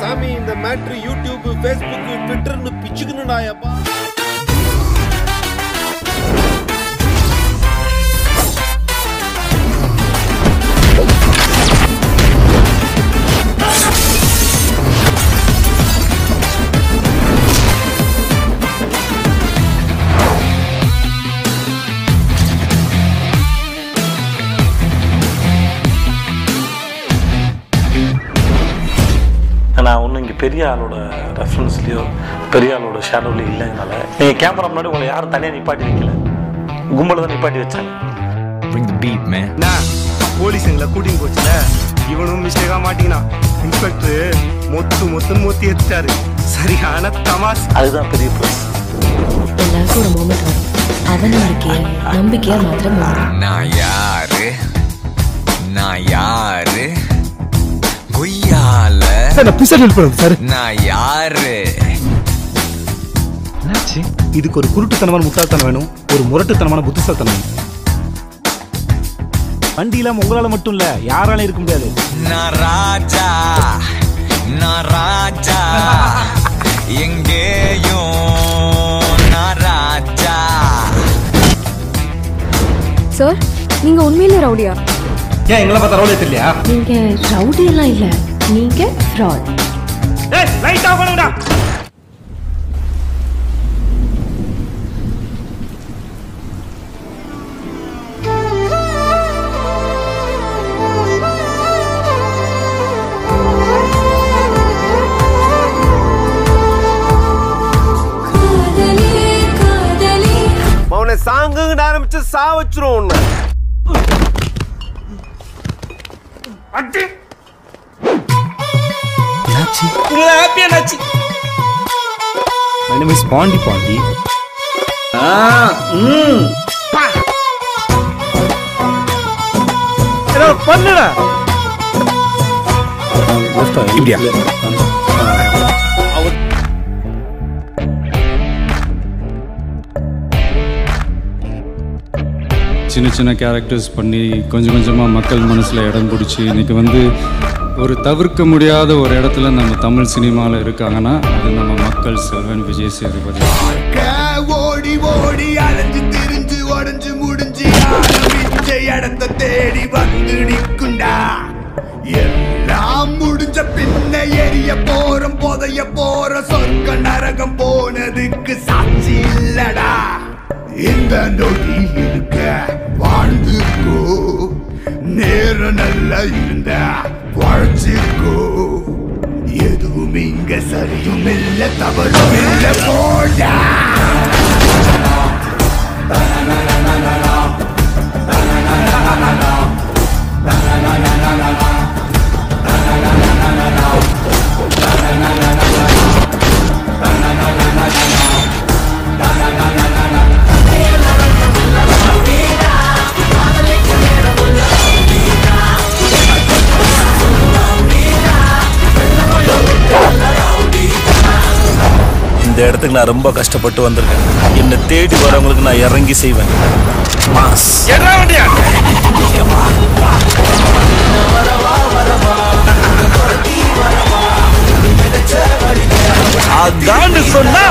சாமி இந்த matter YouTube Facebook ட்விட்டர்னு பிச்சுக்கணும்டா அப்பா நான் ஒன்றும் இங்கே பெரிய ஆளோட ரெஃபரன்ஸ்லையோ பெரிய ஆளோட ஷேடோவில் இல்லைங்கனால நீங்கள் கேமரா முன்னாடி உங்களை யாரும் தனியாக நிப்பாட்டி வைக்கல. கும்பலை தான் நிப்பாட்டி வச்சாங்க. Bring the beat, man. போலீஸுங்களை கூட்டிங் போச்சுல. இவனும் மிஸ்டேக்கா மாட்டிக்கினான். இன்ஸ்பெக்டர் மொத்து மொத்துன்னு மொத்தி எடுத்துட்டாரு சரியான தமாஸ் அதுதான் பெரிய ப்ளஸ் எல்லாருக்கும் ஒரு மூமெண்ட் வரும். அவநம்பிக்கைய நம்பிக்கையா மாத்திரம் மாறும் நான் யாரு? கொய்யால நான் யாரு? இதுக்கு ஒரு குருட்டுத்தனமான முட்டாள்தனம் வேணும். ஒரு முரட்டுத்தனமான புத்திசாலித்தனம் வேணும். வண்டி இல்லாம உங்களால மட்டும் இல்ல யாராலையும் இருக்க முடியாது. நான் ராஜா நான் ராஜா எங்கேயும் நான் ராஜா. சார் நீங்க உண்மையிலே ரவுடியா? ஏன் எங்களை பார்த்தா ரோலே தெரியலையா? நீங்க ரவுடி எல்லாம் இல்ல. நீங்க ஃப்ராட் ஏய் லைட் ஆஃப் பண்ணுடா சாங்குன்னு ஆரம்பிச்சு சா வச்சிரும் உன்னை my. Name is Pandi Pandi பண்ணுடா இப்படியா சின்ன சின்ன கேரக்டர்ஸ் பண்ணி கொஞ்சம் கொஞ்சமாக மக்கள் மனசில் இடம் பிடிச்சி இன்றைக்கி வந்து ஒரு தவிர்க்க முடியாத ஒரு இடத்துல நம்ம தமிழ் சினிமாவில் இருக்காங்கன்னா அது நம்ம மக்கள் செல்வன் விஜய் சேதுபதி. ஓடி ஓடி அலைஞ்சு திரிஞ்சு உடஞ்சு முடிஞ்சு இடத்த தேடி வந்து நிற்குண்டா? எல்லாம் முடிஞ்ச பின்ன எரிய போறோம் புதைய போற சொர்க்க நரகம் போனதுக்கு சாட்சி இல்லடா. இந்த நொடியில் நேரம் வாழ்ச்சிக்கோ எதுவும் இங்க சரியும் இல்ல தவறும் இல்ல போடா இடத்துக்கு நான் ரொம்ப கஷ்டப்பட்டு வந்திருக்கேன். என்னை தேடி வரவங்களுக்கு நான் இறங்கி செய்வேன். மாஸ். அதான் சொன்னா.